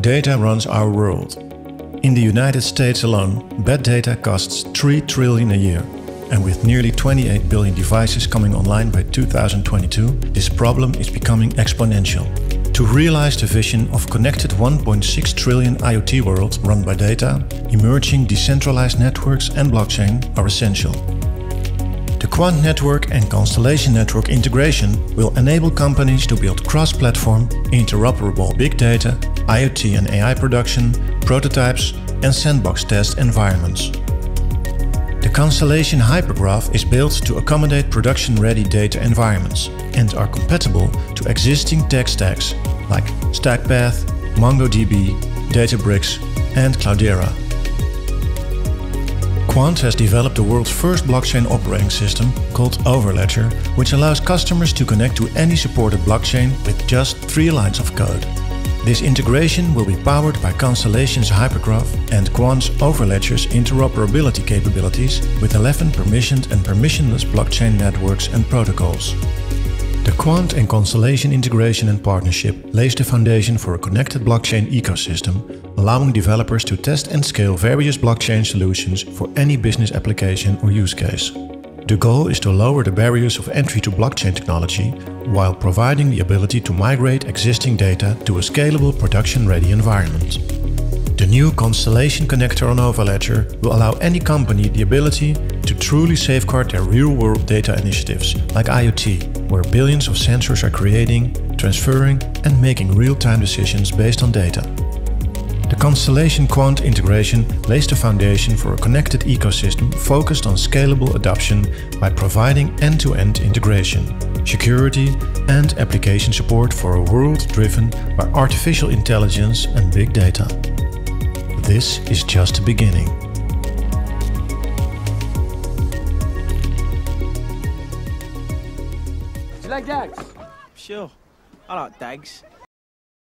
data runs our world. In the United States alone, bad data costs 3 trillion a year. And with nearly 28 billion devices coming online by 2022, this problem is becoming exponential. To realize the vision of connected 1.6 trillion IoT world run by data, emerging decentralized networks and blockchain are essential. The Quant Network and Constellation Network integration will enable companies to build cross-platform, interoperable big data, IoT and AI production, prototypes and sandbox test environments. The Constellation Hypergraph is built to accommodate production-ready data environments and are compatible to existing tech stacks like StackPath, MongoDB, Databricks and Cloudera. Quant has developed the world's first blockchain operating system called Overledger, which allows customers to connect to any supported blockchain with just three lines of code. This integration will be powered by Constellation's Hypergraph and Quant's Overledger's interoperability capabilities with 11 permissioned and permissionless blockchain networks and protocols. The Quant and Constellation integration and partnership lays the foundation for a connected blockchain ecosystem, allowing developers to test and scale various blockchain solutions for any business application or use case. The goal is to lower the barriers of entry to blockchain technology while providing the ability to migrate existing data to a scalable production-ready environment. The new Constellation connector on Overledger will allow any company the ability to truly safeguard their real-world data initiatives, like IoT, where billions of sensors are creating, transferring and making real-time decisions based on data. The Constellation Quant integration lays the foundation for a connected ecosystem focused on scalable adoption by providing end-to-end integration, security and application support for a world driven by artificial intelligence and big data. This is just the beginning. Do you like dags? Sure. I like dags.